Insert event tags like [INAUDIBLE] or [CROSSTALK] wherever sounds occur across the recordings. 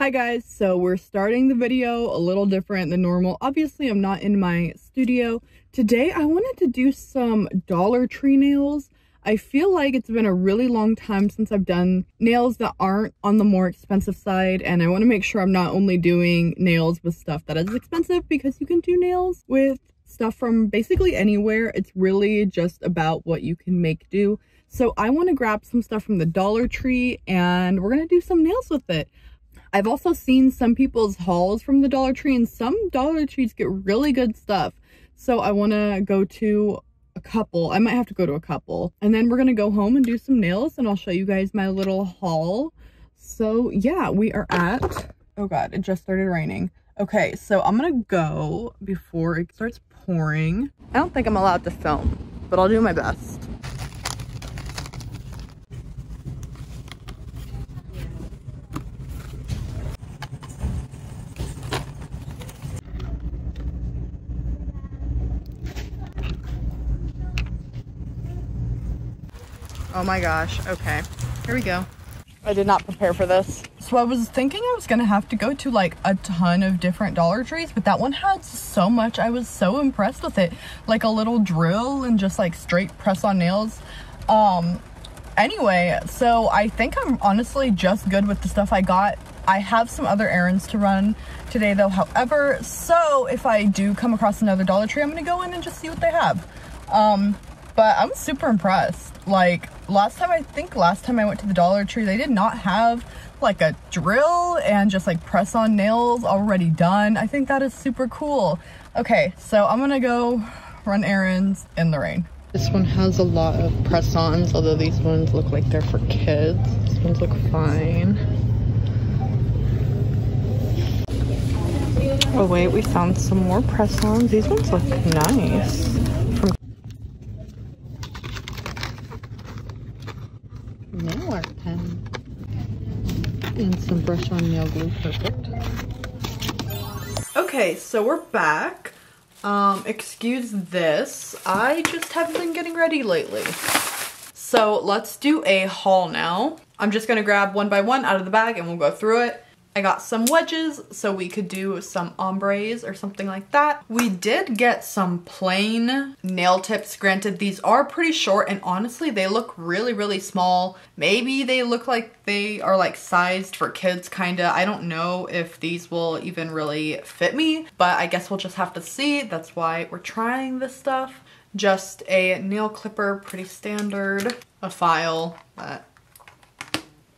Hi guys, so we're starting the video a little different than normal. Obviously, I'm not in my studio. Today, I wanted to do some Dollar Tree nails. I feel like it's been a really long time since I've done nails that aren't on the more expensive side and I want to make sure I'm not only doing nails with stuff that is expensive because you can do nails with stuff from basically anywhere. It's really just about what you can make do. So I want to grab some stuff from the Dollar Tree and we're going to do some nails with it. I've also seen some people's hauls from the Dollar Tree and some Dollar Trees get really good stuff. So I want to go to a couple. I might have to go to a couple. And then we're going to go home and do some nails and I'll show you guys my little haul. So yeah, we are at, oh God, it just started raining. Okay, so I'm going to go before it starts pouring. I don't think I'm allowed to film, but I'll do my best. Oh my gosh. Okay. Here we go. I did not prepare for this. So I was thinking I was gonna have to go to like a ton of different Dollar Trees, but that one had so much. I was so impressed with it. Like a little drill and just like straight press on nails. Um, anyway, so I think I'm honestly just good with the stuff I got. I have some other errands to run today though, however, so if I do come across another Dollar Tree, I'm gonna go in and just see what they have. Um, but I'm super impressed. Like last time, I think last time I went to the Dollar Tree, they did not have like a drill and just like press on nails already done. I think that is super cool. Okay, so I'm gonna go run errands in the rain. This one has a lot of press-ons, although these ones look like they're for kids. These ones look fine. Oh wait, we found some more press-ons. These ones look nice. Nail art pen. And some brush on nail glue, perfect. Okay, so we're back. Um, excuse this. I just haven't been getting ready lately. So let's do a haul now. I'm just gonna grab one by one out of the bag and we'll go through it. I got some wedges so we could do some ombres or something like that. We did get some plain nail tips. Granted, these are pretty short and honestly, they look really, really small. Maybe they look like they are like sized for kids kinda. I don't know if these will even really fit me, but I guess we'll just have to see. That's why we're trying this stuff. Just a nail clipper, pretty standard. A file that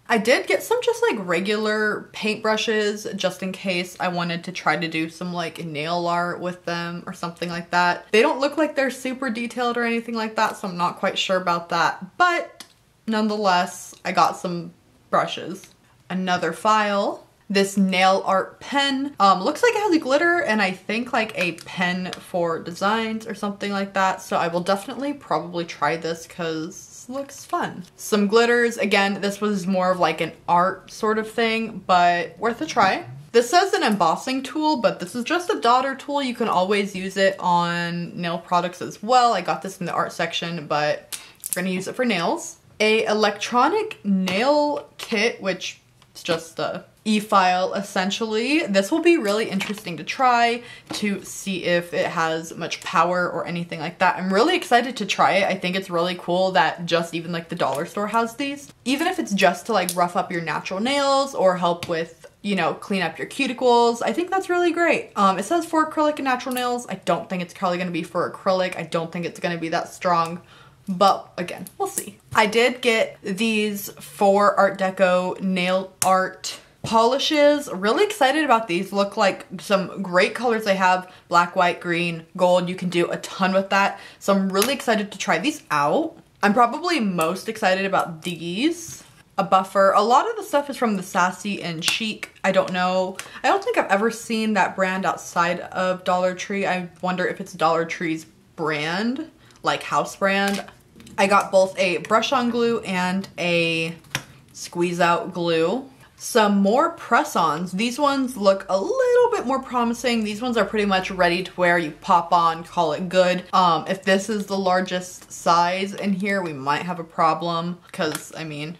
I did get some just like regular paintbrushes just in case I wanted to try to do some like nail art with them or something like that. They don't look like they're super detailed or anything like that, so I'm not quite sure about that. But nonetheless, I got some brushes. Another file this nail art pen. Um, looks like it has glitter and I think like a pen for designs or something like that. So I will definitely probably try this because looks fun. Some glitters. Again, this was more of like an art sort of thing, but worth a try. This says an embossing tool, but this is just a dotting tool. You can always use it on nail products as well. I got this in the art section, but we're gonna use it for nails. A electronic nail kit, which is just a e-file essentially. This will be really interesting to try to see if it has much power or anything like that. I'm really excited to try it. I think it's really cool that just even like the dollar store has these. Even if it's just to like rough up your natural nails or help with you know, clean up your cuticles. I think that's really great. Um, it says for acrylic and natural nails. I don't think it's probably gonna be for acrylic. I don't think it's gonna be that strong but again, we'll see. I did get these for Art Deco nail art polishes. Really excited about these. Look like some great colors they have. Black white green gold. You can do a ton with that. So i'm really excited to try these out. I'm probably most excited about these. A buffer. A lot of the stuff is from the sassy and chic. I don't know. I don't think i've ever seen that brand outside of dollar tree. I wonder if it's dollar tree's brand like house brand. I got both a brush on glue and a squeeze out glue some more press-ons. These ones look a little bit more promising. These ones are pretty much ready to wear. you pop on, call it good. Um, if this is the largest size in here, we might have a problem because, I mean,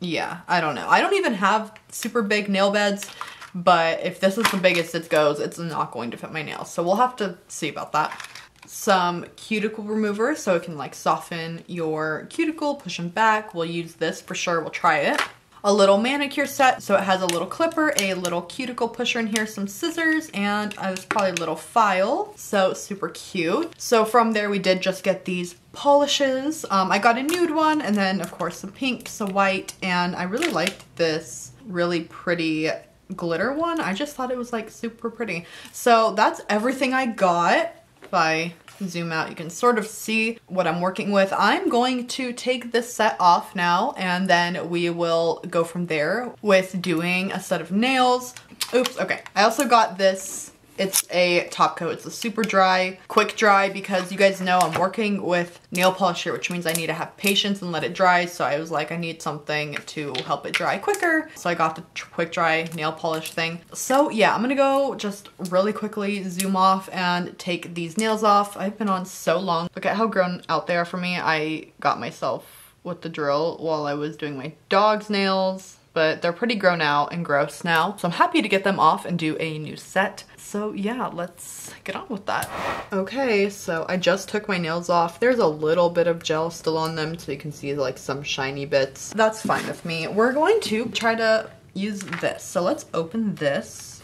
yeah, I don't know. I don't even have super big nail beds, but if this is the biggest it goes, it's not going to fit my nails. So we'll have to see about that. Some cuticle remover so it can like soften your cuticle, push them back. We'll use this for sure. We'll try it a little manicure set. So it has a little clipper, a little cuticle pusher in here, some scissors, and uh, there's probably a little file. So super cute. So from there, we did just get these polishes. Um, I got a nude one and then of course some pink, some white, and I really liked this really pretty glitter one. I just thought it was like super pretty. So that's everything I got. By zoom out, you can sort of see what I'm working with. I'm going to take this set off now and then we will go from there with doing a set of nails. Oops, okay. I also got this it's a top coat. It's a super dry, quick dry because you guys know I'm working with nail polish here, which means I need to have patience and let it dry. So I was like, I need something to help it dry quicker. So I got the quick dry nail polish thing. So yeah, I'm gonna go just really quickly zoom off and take these nails off. I've been on so long. Look at how grown out they are for me. I got myself with the drill while I was doing my dog's nails but they're pretty grown out and gross now. So I'm happy to get them off and do a new set. So yeah, let's get on with that. Okay, so I just took my nails off. There's a little bit of gel still on them so you can see like some shiny bits. That's fine with me. We're going to try to use this. So let's open this.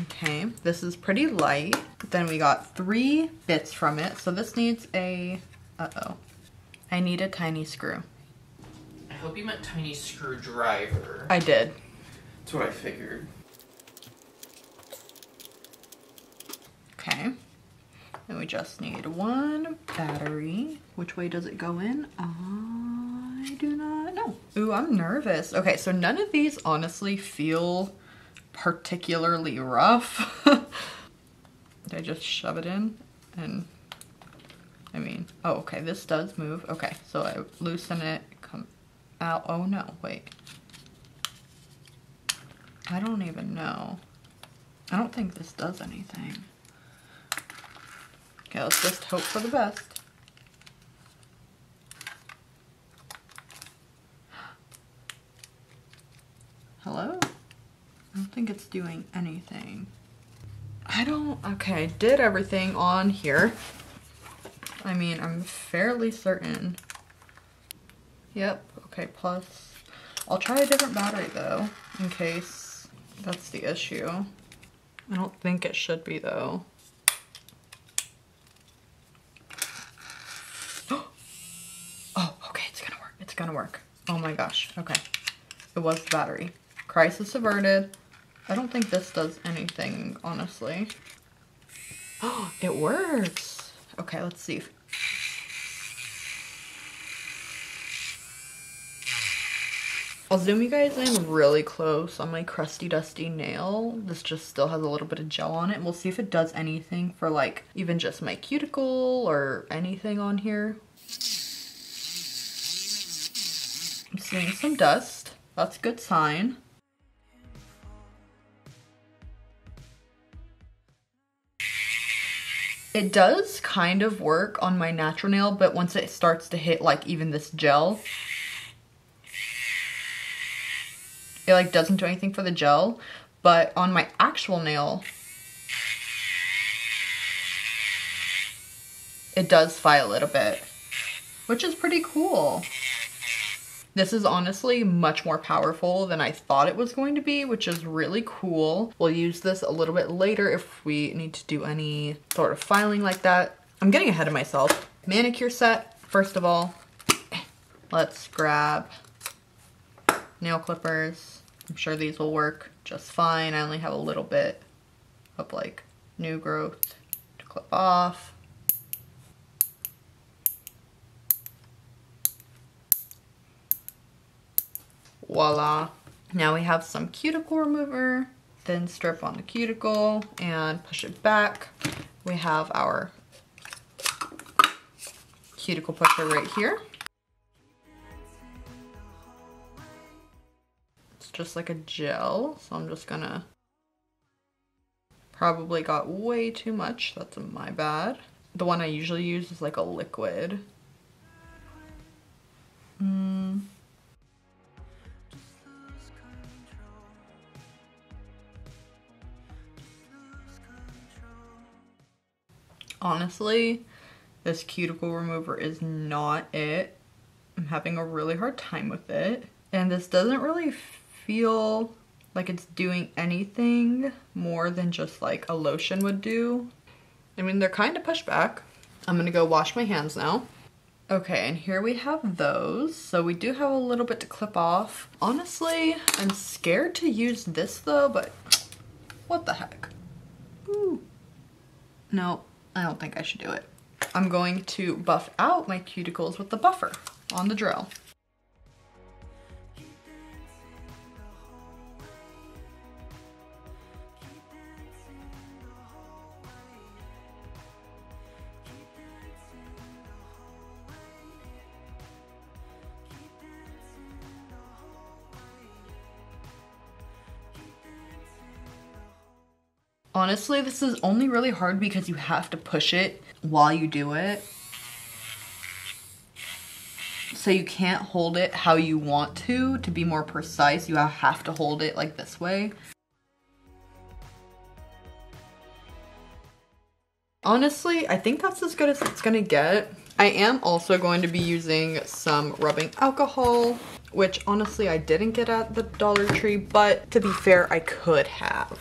Okay, this is pretty light. Then we got three bits from it. So this needs a, uh-oh. I need a tiny screw. I hope you meant tiny screwdriver. I did. That's what I figured. Okay. And we just need one battery. Which way does it go in? I do not know. Ooh, I'm nervous. Okay, so none of these honestly feel particularly rough. [LAUGHS] Did I just shove it in? And, I mean, oh, okay, this does move. Okay, so I loosen it, Oh no, wait. I don't even know. I don't think this does anything. Okay, let's just hope for the best. [GASPS] Hello? I don't think it's doing anything. I don't, okay, I did everything on here. I mean, I'm fairly certain. Yep, okay, plus. I'll try a different battery though, in case that's the issue. I don't think it should be though. [GASPS] Oh, okay, it's gonna work. It's gonna work. Oh my gosh, okay. It was the battery. Crisis averted. I don't think this does anything, honestly. Oh, [GASPS] it works. Okay, let's see. I'll zoom you guys in really close on my crusty dusty nail. This just still has a little bit of gel on it. We'll see if it does anything for like even just my cuticle or anything on here. I'm seeing some dust. That's a good sign. It does kind of work on my natural nail, but once it starts to hit like even this gel, it like doesn't do anything for the gel. But on my actual nail, it does file a little bit, which is pretty cool. This is honestly much more powerful than I thought it was going to be, which is really cool. We'll use this a little bit later if we need to do any sort of filing like that. I'm getting ahead of myself. Manicure set, first of all, let's grab nail clippers. I'm sure these will work just fine. I only have a little bit of like new growth to clip off. voila. Now we have some cuticle remover, thin strip on the cuticle and push it back. We have our cuticle pusher right here. just like a gel. So I'm just gonna, probably got way too much. That's my bad. The one I usually use is like a liquid. Mm. Honestly, this cuticle remover is not it. I'm having a really hard time with it. And this doesn't really feel like it's doing anything more than just like a lotion would do. I mean, they're kind of pushed back. I'm gonna go wash my hands now. Okay, and here we have those. So we do have a little bit to clip off. Honestly, I'm scared to use this though, but what the heck? Ooh. No, I don't think I should do it. I'm going to buff out my cuticles with the buffer on the drill. Honestly, this is only really hard because you have to push it while you do it. So you can't hold it how you want to. To be more precise, you have to hold it like this way. Honestly, I think that's as good as it's gonna get. I am also going to be using some rubbing alcohol, which honestly I didn't get at the Dollar Tree, but to be fair, I could have.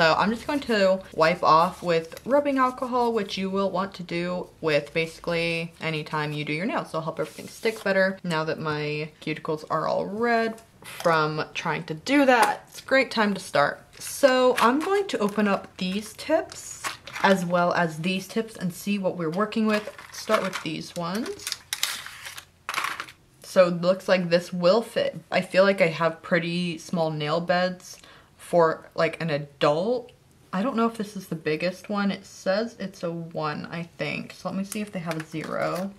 So I'm just going to wipe off with rubbing alcohol, which you will want to do with basically anytime you do your nails. So help everything stick better. Now that my cuticles are all red from trying to do that, it's a great time to start. So I'm going to open up these tips as well as these tips and see what we're working with. Start with these ones. So it looks like this will fit. I feel like I have pretty small nail beds for like an adult. I don't know if this is the biggest one. It says it's a one, I think. So let me see if they have a zero.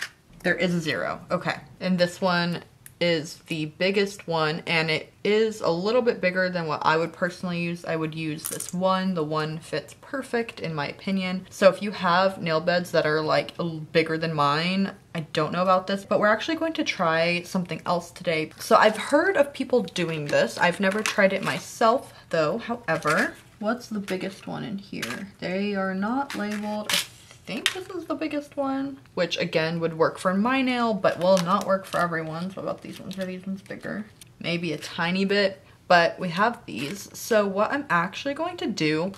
There is a zero. Okay. And this one is the biggest one and it is a little bit bigger than what I would personally use. I would use this one. The one fits perfect in my opinion. So if you have nail beds that are like bigger than mine, I don't know about this, but we're actually going to try something else today. So I've heard of people doing this. I've never tried it myself though. However, what's the biggest one in here? They are not labeled. I think this is the biggest one, which again would work for my nail, but will not work for everyone's. What about these ones? Are these ones bigger? Maybe a tiny bit, but we have these. So what I'm actually going to do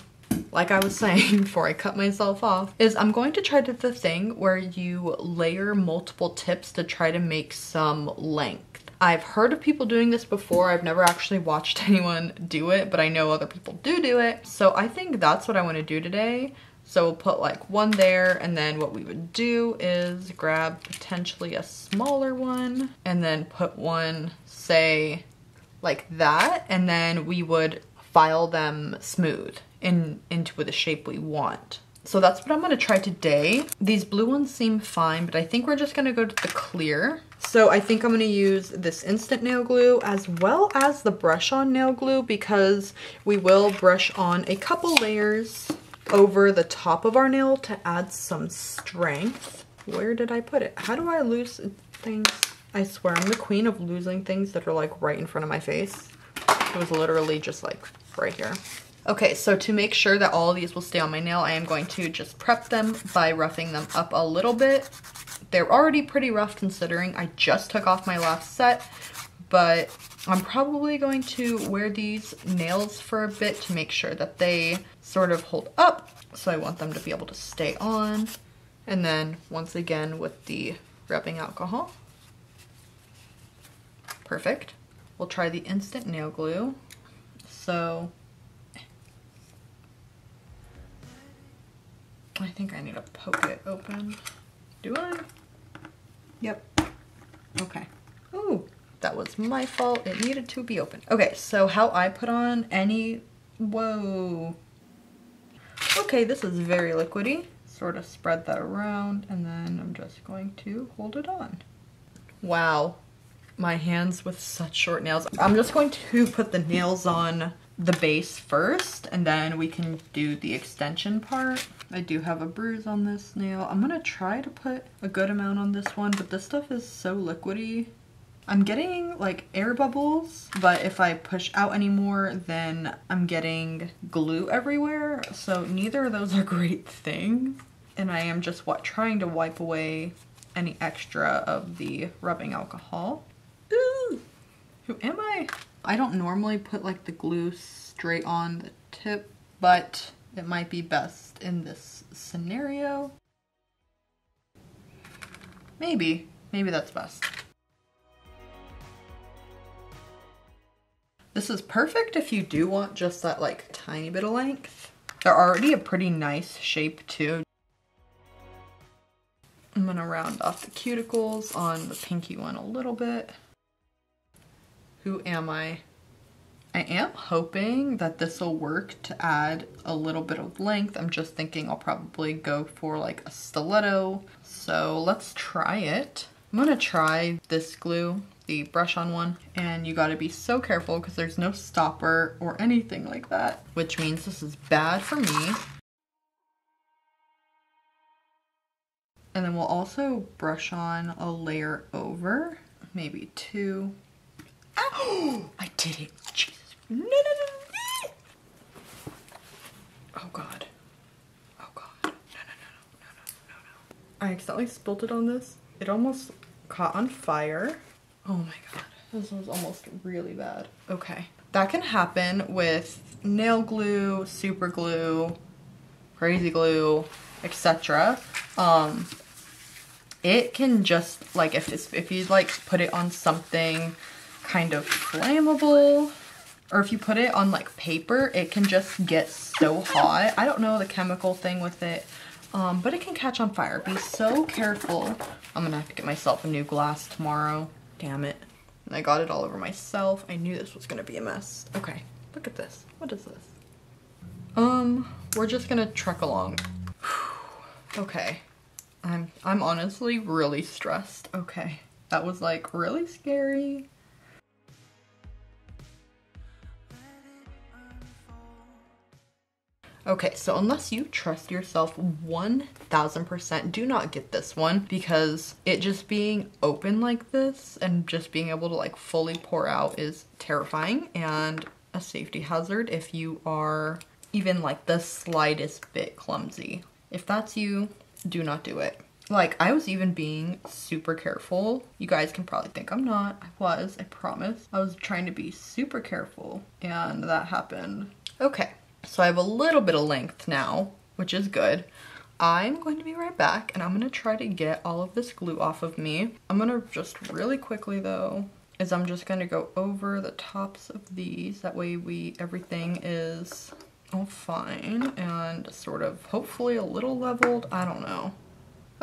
like I was [LAUGHS] saying before I cut myself off, is I'm going to try to the thing where you layer multiple tips to try to make some length. I've heard of people doing this before. I've never actually watched [LAUGHS] anyone do it, but I know other people do do it. So I think that's what I want to do today. So we'll put like one there and then what we would do is grab potentially a smaller one and then put one say like that and then we would file them smooth in into the shape we want. So that's what I'm gonna try today. These blue ones seem fine, but I think we're just gonna go to the clear. So I think I'm gonna use this instant nail glue as well as the brush on nail glue because we will brush on a couple layers over the top of our nail to add some strength. Where did I put it? How do I lose things? I swear I'm the queen of losing things that are like right in front of my face. It was literally just like right here. Okay, so to make sure that all of these will stay on my nail, I am going to just prep them by roughing them up a little bit. They're already pretty rough considering I just took off my last set, but I'm probably going to wear these nails for a bit to make sure that they sort of hold up. So I want them to be able to stay on. And then once again with the rubbing alcohol. Perfect. We'll try the instant nail glue. So I think I need to poke it open. Do I? Yep. Okay. Ooh, that was my fault. It needed to be open. Okay, so how I put on any... Whoa. Okay, this is very liquidy. Sort of spread that around and then I'm just going to hold it on. Wow. My hands with such short nails. I'm just going to put the nails on the base first and then we can do the extension part. I do have a bruise on this nail. I'm gonna try to put a good amount on this one, but this stuff is so liquidy. I'm getting like air bubbles, but if I push out anymore, then I'm getting glue everywhere. So neither of those are [LAUGHS] great things. And I am just what trying to wipe away any extra of the rubbing alcohol. Ooh, who am I? I don't normally put like the glue straight on the tip, but it might be best in this scenario. Maybe, maybe that's best. This is perfect if you do want just that like tiny bit of length. They're already a pretty nice shape too. I'm gonna round off the cuticles on the pinky one a little bit. Who am I? I am hoping that this will work to add a little bit of length. I'm just thinking I'll probably go for like a stiletto. So let's try it. I'm gonna try this glue, the brush on one, and you gotta be so careful because there's no stopper or anything like that, which means this is bad for me. And then we'll also brush on a layer over, maybe two. Ow! [GASPS] I did it. Jesus. No, no, no. Oh god. Oh god. No, no, no, no, no, no, no. I accidentally spilled it on this. It almost caught on fire. Oh my god. This was almost really bad. Okay. That can happen with nail glue, super glue, crazy glue, etc. Um, it can just like if it's, if you like put it on something kind of flammable or if you put it on like paper it can just get so hot. I don't know the chemical thing with it um, but it can catch on fire. Be so careful. I'm gonna have to get myself a new glass tomorrow. Damn it. I got it all over myself. I knew this was gonna be a mess. Okay look at this. What is this? Um we're just gonna truck along. [SIGHS] Okay. I'm I'm honestly really stressed. Okay. That was like really scary. Okay, so unless you trust yourself 1000%, do not get this one because it just being open like this and just being able to like fully pour out is terrifying and a safety hazard if you are even like the slightest bit clumsy. If that's you, do not do it. Like, I was even being super careful. You guys can probably think I'm not. I was, I promise. I was trying to be super careful, and that happened. Okay, so I have a little bit of length now, which is good. I'm going to be right back, and I'm going to try to get all of this glue off of me. I'm going to just really quickly, though, is I'm just going to go over the tops of these. That way we everything is all fine and sort of hopefully a little leveled. I don't know.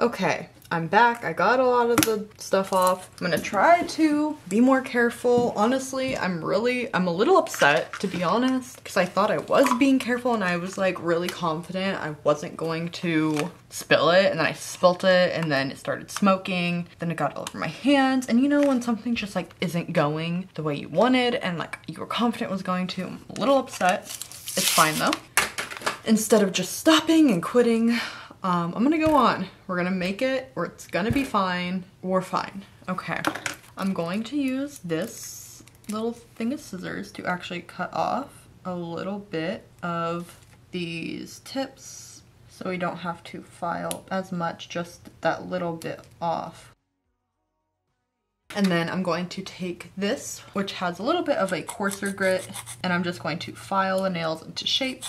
Okay, I'm back. I got a lot of the stuff off. I'm gonna try to be more careful. Honestly, I'm really, I'm a little upset to be honest, because I thought I was being careful and I was like really confident I wasn't going to spill it and then I spilt it and then it started smoking. Then it got all over my hands. And you know when something just like isn't going the way you wanted and like you were confident was going to, I'm a little upset. It's fine though. Instead of just stopping and quitting, um, I'm gonna go on. We're gonna make it, or it's gonna be fine. We're fine. Okay. I'm going to use this little thing of scissors to actually cut off a little bit of these tips so we don't have to file as much, just that little bit off. And then I'm going to take this, which has a little bit of a coarser grit, and I'm just going to file the nails into shape.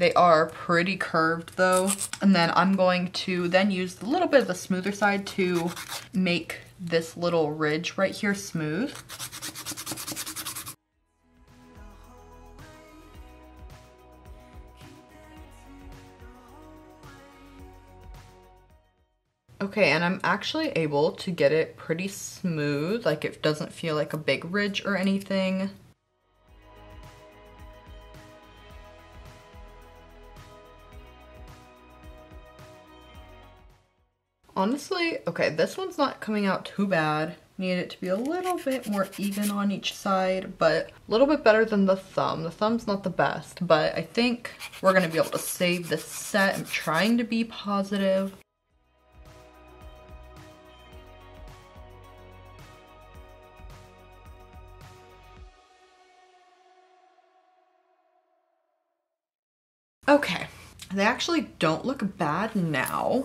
They are pretty curved though. And then I'm going to then use a little bit of the smoother side to make this little ridge right here smooth. Okay, and I'm actually able to get it pretty smooth, like it doesn't feel like a big ridge or anything. Honestly, okay, this one's not coming out too bad. Need it to be a little bit more even on each side, but a little bit better than the thumb. The thumb's not the best, but I think we're gonna be able to save this set. I'm trying to be positive. Okay, They actually don't look bad now.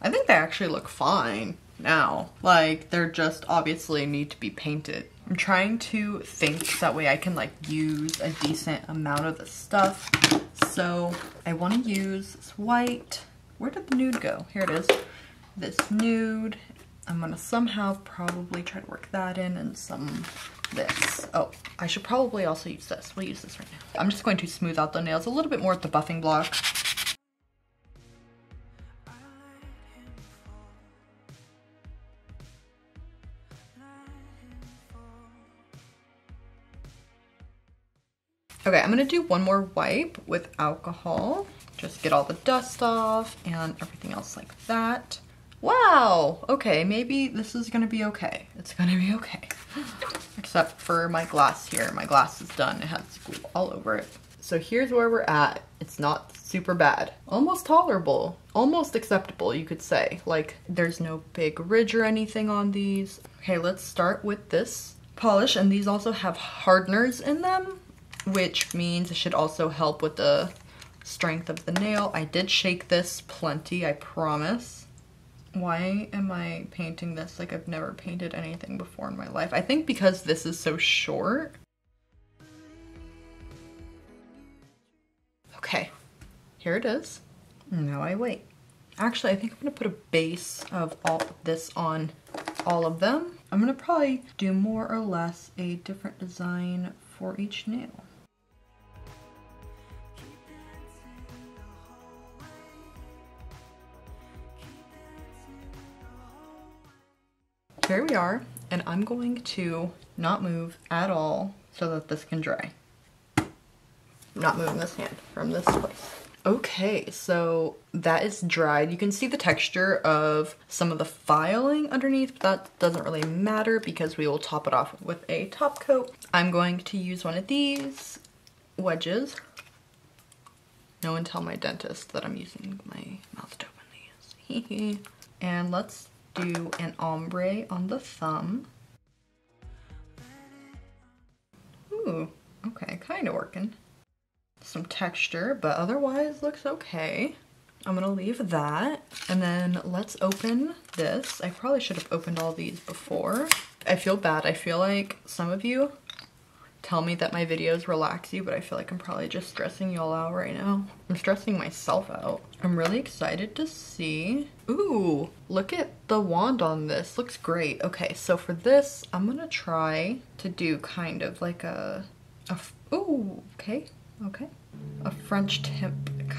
I think they actually look fine now. Like, they're just obviously need to be painted. I'm trying to think that way I can like use a decent amount of the stuff. So I want to use this white. Where did the nude go? Here it is. This nude. I'm gonna somehow probably try to work that in and some this. Oh, I should probably also use this. We'll use this right now. I'm just going to smooth out the nails a little bit more with the buffing block. Okay, I'm gonna do one more wipe with alcohol. Just get all the dust off and everything else like that. Wow, okay, maybe this is gonna be okay. It's gonna be okay. [LAUGHS] Except for my glass here. My glass is done. It has all over it. So here's where we're at. It's not super bad. Almost tolerable. Almost acceptable, you could say. Like, there's no big ridge or anything on these. Okay, let's start with this polish. And these also have hardeners in them which means it should also help with the strength of the nail. I did shake this plenty, I promise. Why am I painting this like I've never painted anything before in my life? I think because this is so short. Okay, here it is. Now I wait. Actually, I think I'm gonna put a base of all this on all of them. I'm gonna probably do more or less a different design for each nail. Here we are, and I'm going to not move at all so that this can dry. I'm not moving this hand from this place. Okay, so that is dried. You can see the texture of some of the filing underneath, but that doesn't really matter because we will top it off with a top coat. I'm going to use one of these wedges. No one tell my dentist that I'm using my mouth to open these. [LAUGHS] and let's do an ombre on the thumb. Ooh, okay, kind of working. Some texture, but otherwise looks okay. I'm gonna leave that. And then let's open this. I probably should have opened all these before. I feel bad. I feel like some of you tell me that my videos relax you, but I feel like I'm probably just stressing y'all out right now. I'm stressing myself out. I'm really excited to see. Ooh, look at the wand on this. Looks great. Okay, so for this, I'm gonna try to do kind of like a, a ooh, okay, okay. A French tip,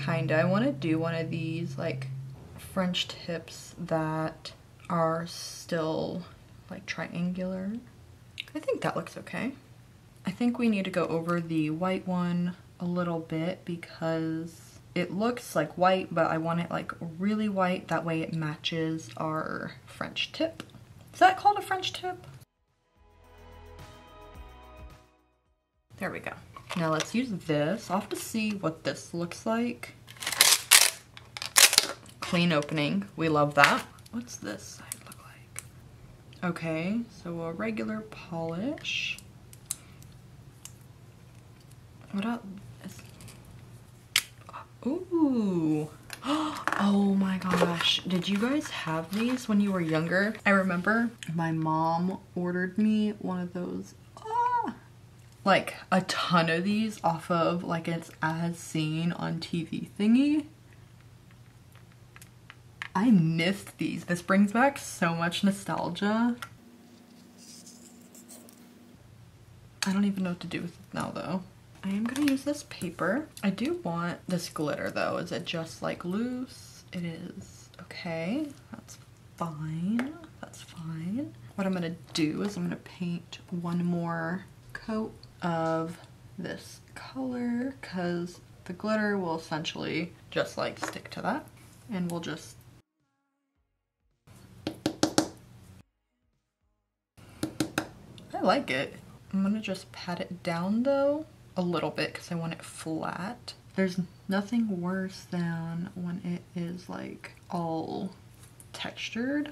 kinda. I wanna do one of these like French tips that are still like triangular. I think that looks okay. I think we need to go over the white one a little bit because it looks like white, but I want it like really white. That way it matches our French tip. Is that called a French tip? There we go. Now let's use this. I'll have to see what this looks like. Clean opening. We love that. What's this side look like? Okay, so a regular polish. What up? Ooh. [GASPS] Oh my gosh. Did you guys have these when you were younger? I remember my mom ordered me one of those ah, like a ton of these off of like it's as seen on TV thingy. I missed these. This brings back so much nostalgia. I don't even know what to do with it now though. I am gonna use this paper. I do want this glitter though. Is it just like loose? It is. Okay, that's fine. That's fine. What I'm gonna do is I'm gonna paint one more coat of this color because the glitter will essentially just like stick to that and we'll just I like it. I'm gonna just pat it down though a little bit because I want it flat. There's nothing worse than when it is like all textured.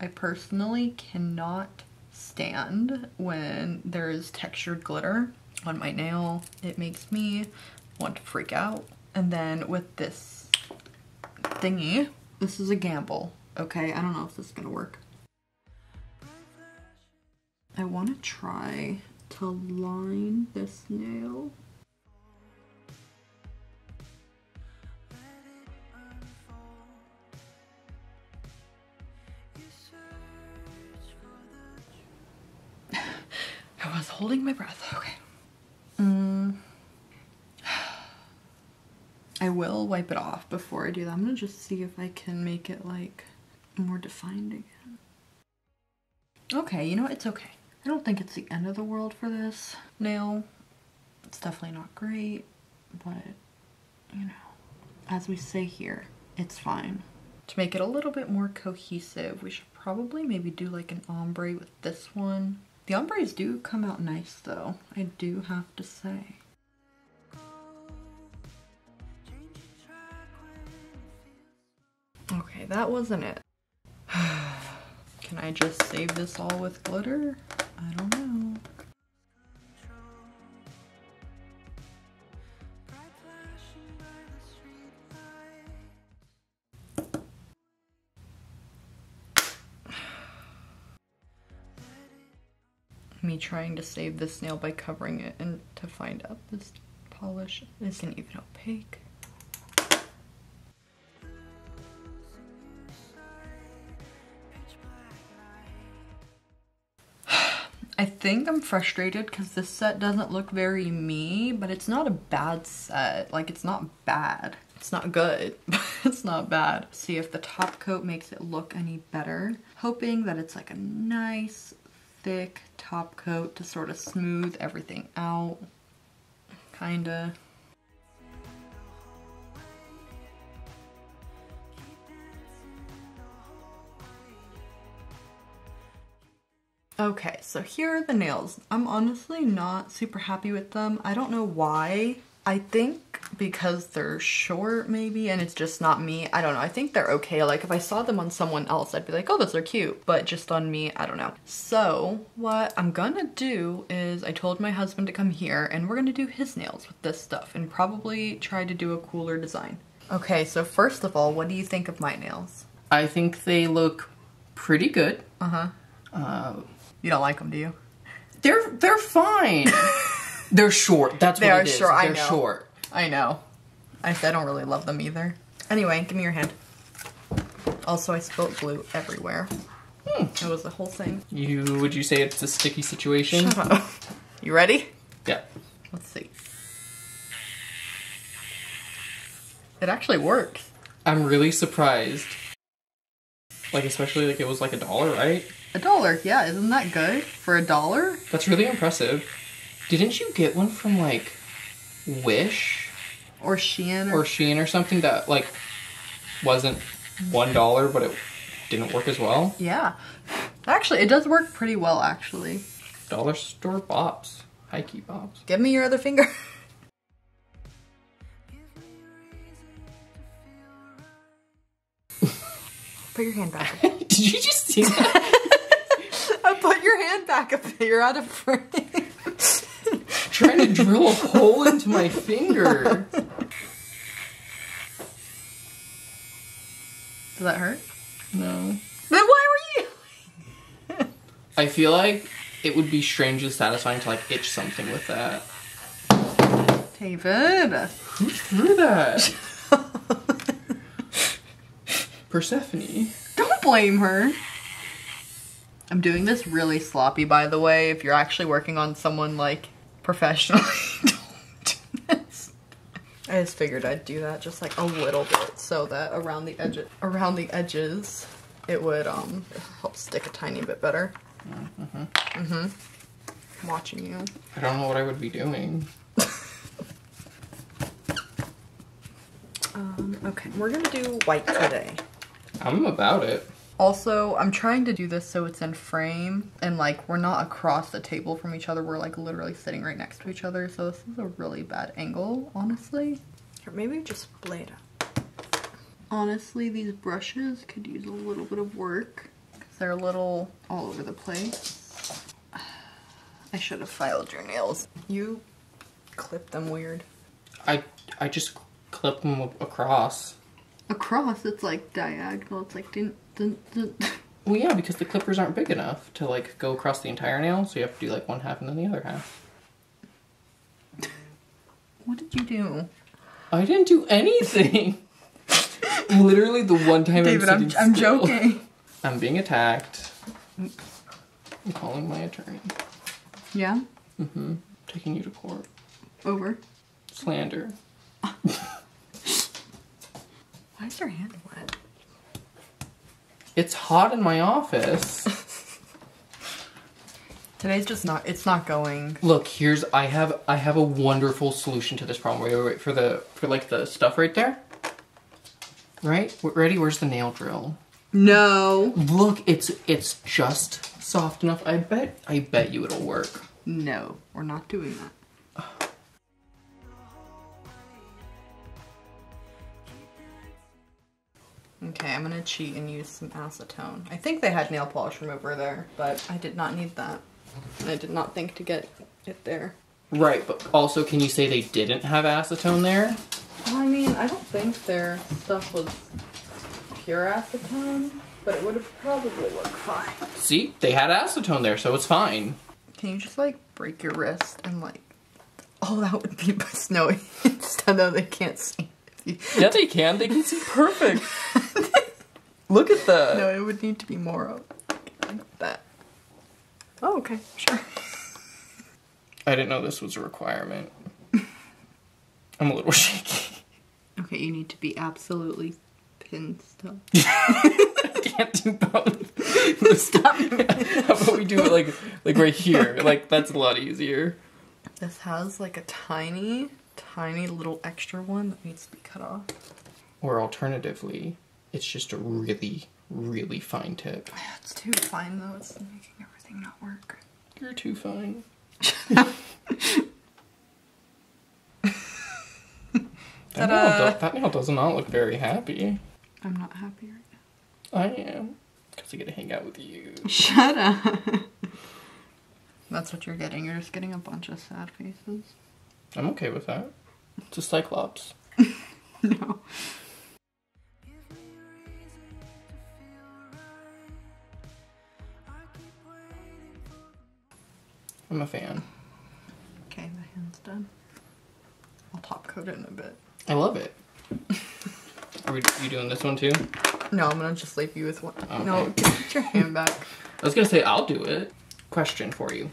I personally cannot stand when there's textured glitter on my nail. It makes me want to freak out. And then with this thingy. This is a gamble. Okay, I don't know if this is gonna work. I want to try to line this nail. [LAUGHS] I was holding my breath. Okay. Mm. [SIGHS] I will wipe it off before I do that. I'm gonna just see if I can make it like more defined again. Okay, you know what? It's okay. I don't think it's the end of the world for this nail. It's definitely not great, but you know, as we say here, it's fine. To make it a little bit more cohesive, we should probably maybe do like an ombre with this one. The ombres do come out nice though, I do have to say. Okay, that wasn't it. [SIGHS] Can I just save this all with glitter? I don't know. [SIGHS] Me trying to save this nail by covering it and to find out this polish isn't even opaque. I think I'm frustrated because this set doesn't look very me, but it's not a bad set. Like, it's not bad. It's not good, [LAUGHS] but it's not bad. See if the top coat makes it look any better. Hoping that it's like a nice, thick top coat to sort of smooth everything out. Kinda. Okay, so here are the nails. I'm honestly not super happy with them. I don't know why. I think because they're short maybe and it's just not me. I don't know. I think they're okay. Like if I saw them on someone else, I'd be like, oh, those are cute. But just on me, I don't know. So what I'm gonna do is I told my husband to come here and we're gonna do his nails with this stuff and probably try to do a cooler design. Okay, so first of all, what do you think of my nails? I think they look pretty good. Uh-huh. Uh, You don't like them, do you? they're they're fine. [LAUGHS] they're short. That's They what are it is. short, I They're know. short. I know. I I don't really love them either. Anyway, give me your hand. Also, I spilled glue everywhere. Hmm. It was the whole thing. You would you say it's a sticky situation? Shut up. You ready? Yeah. Let's see. It actually works. I'm really surprised. Like especially like it was like a dollar, right? A dollar, yeah, isn't that good? For a dollar? That's really impressive. Didn't you get one from like Wish Or Shein? or Shein or something that like wasn't one dollar but it didn't work as well? yeah. Actually, it does work pretty well, actually. Dollar store bops. High key bops. Give me your other finger. [LAUGHS] Put your hand back. [LAUGHS] Did you just see that? I [LAUGHS] put your hand back up there. [LAUGHS] You're out of frame. Trying to drill a hole into my [LAUGHS] finger. Does that hurt? No. Then why were you? I feel like it would be strangely satisfying to like itch something with that. David. Who threw that? Persephone. Don't blame her. I'm doing this really sloppy, by the way. If you're actually working on someone like professionally, [LAUGHS] don't do this. I just figured I'd do that just like a little bit so that around the edge around the edges it would um help stick a tiny bit better. Mm-hmm. I'm watching you. I don't know what I would be doing. [LAUGHS] Um, okay, we're gonna do white today. I'm about it. Also, I'm trying to do this so it's in frame and like we're not across the table from each other. We're like literally sitting right next to each other. So this is a really bad angle, honestly. Or maybe just blade up. Honestly, these brushes could use a little bit of work because they're a little all over the place. [SIGHS] I should have filed your nails. You clip them weird. I I just clip them across. Across, it's like diagonal. It's like didn't didn't. didn't. Well, yeah, because the clippers aren't big enough to like go across the entire nail, so you have to do like one half and then the other half. [LAUGHS] What did you do, I didn't do anything. [LAUGHS] Literally the one time David? I'm, I'm I'm joking. [LAUGHS] I'm being attacked. I'm calling my attorney. Yeah. Mm-hmm. Taking you to court. Over. Slander. Why is your hand wet? It's hot in my office. [LAUGHS] Today's just not. It's not going. Look, here's I have I have a wonderful solution to this problem. Wait, wait, wait for the for like the stuff right there. Right? Ready? Where's the nail drill? No. Look, it's it's just soft enough. I bet I bet you it'll work. No, we're not doing that. Okay, I'm gonna cheat and use some acetone. I think they had nail polish remover there, but I did not need that. And I did not think to get it there. Right, but also can you say they didn't have acetone there? Well, I mean, I don't think their stuff was pure acetone, but it would have probably worked fine. See, they had acetone there, so it's fine. Can you just like break your wrist and like, oh, that would be [LAUGHS] snowy [LAUGHS] instead of they can't see. If [LAUGHS] Yeah, they can. They can see perfect. [LAUGHS] Look at that. No, it would need to be more of like that. Oh, okay, sure. I didn't know this was a requirement. [LAUGHS] I'm a little shaky. Okay, you need to be absolutely pinned still. I can't do both. Stop. How about we do it like like right here? Like that's a lot easier. This has like a tiny, tiny little extra one that needs to be cut off. Or alternatively, it's just a really, really fine tip. [SIGHS] It's too fine though. It's making everything not work. You're too fine. [LAUGHS] That nail, do- that nail does not look very happy. I'm not happy right now. I am. Because I get to hang out with you. [LAUGHS] Shut up. That's what you're getting. You're just getting a bunch of sad faces. I'm okay with that. It's a cyclops. [LAUGHS] No. I'm a fan. Okay, the hand's done. I'll top coat it in a bit. I love it. [LAUGHS] Are we you doing this one too? No, I'm gonna just leave you with one. Okay. No, get your hand back. [LAUGHS] I was gonna say I'll do it. Question for you.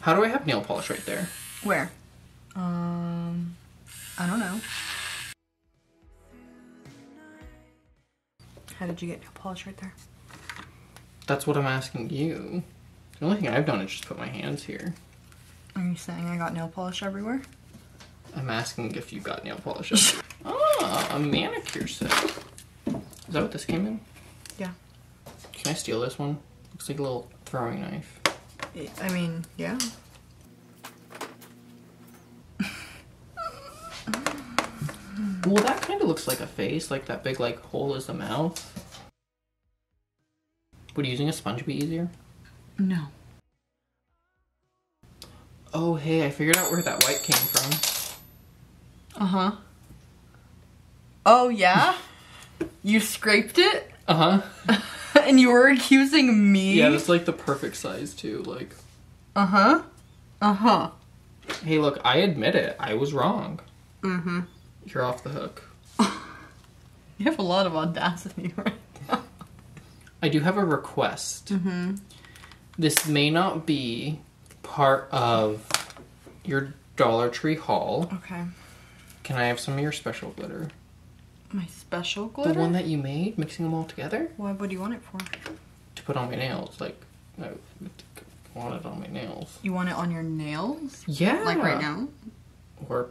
How do I have nail polish right there? Where? Um, I don't know. How did you get nail polish right there? That's what I'm asking you. The only thing I've done is just put my hands here. Are you saying I got nail polish everywhere? I'm asking if you got nail polish. up. [LAUGHS] ah, a manicure set. Is that what this came in? Yeah. Can I steal this one? Looks like a little throwing knife. I mean, yeah. Well, that kind of looks like a face. Like that big like hole is the mouth. Would using a sponge be easier? No. Oh, hey, I figured out where that white came from. Uh huh. Oh yeah. [LAUGHS] you scraped it, Uh huh. [LAUGHS] and you were accusing me. Yeah, that's like the perfect size too. Like, Uh huh. Uh huh. hey, look, I admit it. I was wrong. Mm-hmm. You're off the hook. You have a lot of audacity [LAUGHS] right now. I do have a request. Mm-hmm. This may not be part of your Dollar Tree haul. Okay. Can I have some of your special glitter? My special glitter. The one that you made, mixing them all together Why? What do you want it for? to put on my nails. Like, I want it on my nails. You want it on your nails? Yeah. Like right now? Or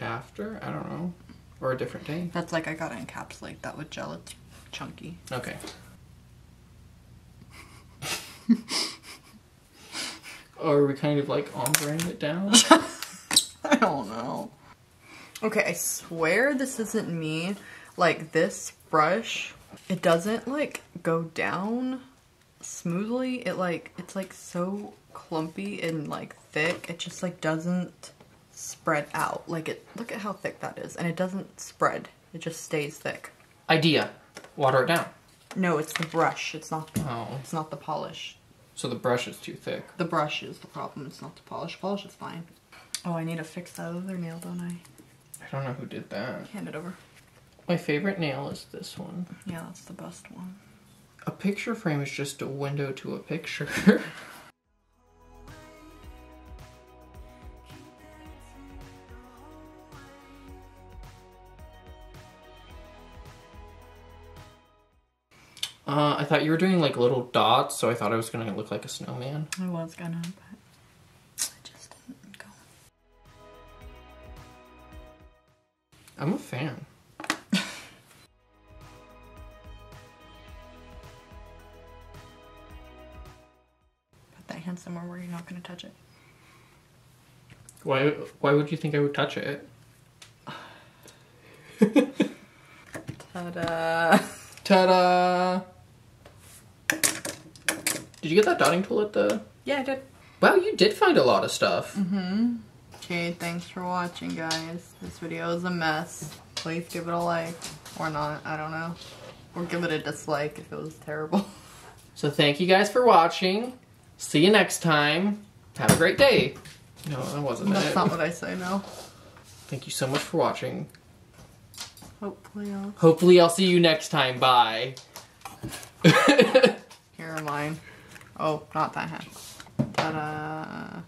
after? I don't know. Or a different day. That's like I gotta encapsulate that with gel. It's chunky. Okay. [LAUGHS] are we kind of like ombreing it down? [LAUGHS] I don't know. Okay, I swear this isn't me. Like this brush, it doesn't like go down smoothly. It like it's like so clumpy and like thick. It just like doesn't spread out. Like it look at how thick that is and it doesn't spread. It just stays thick. Idea. Water it down. No, it's the brush. It's not. the, Oh. It's not the polish. So the brush is too thick. The brush is the problem. It's not the polish. Polish is fine. Oh, I need to fix that other nail, don't I? I don't know who did that. Hand it over. My favorite nail is this one. Yeah, that's the best one. A picture frame is just a window to a picture. [LAUGHS] Uh, I thought you were doing like little dots, so I thought I was gonna look like a snowman. I was gonna, but I just didn't go. I'm a fan. [LAUGHS] Put that hand somewhere where you're not gonna touch it. Why? Why would you think I would touch it? [SIGHS] Ta-da! Ta-da! Did you get that dotting tool at the? Yeah, I did. Wow, you did find a lot of stuff. Mm-hmm. Okay, thanks for watching, guys. This video is a mess. Please give it a like. Or not, I don't know. Or give it a dislike if it was terrible. [LAUGHS] So thank you guys for watching. See you next time. Have a great day. No, that wasn't That's it. not what I say now. Thank you so much for watching. Hopefully I'll... Hopefully I'll see you next time. Bye. [LAUGHS] Here are mine. Oh, not that hand. Ta-da!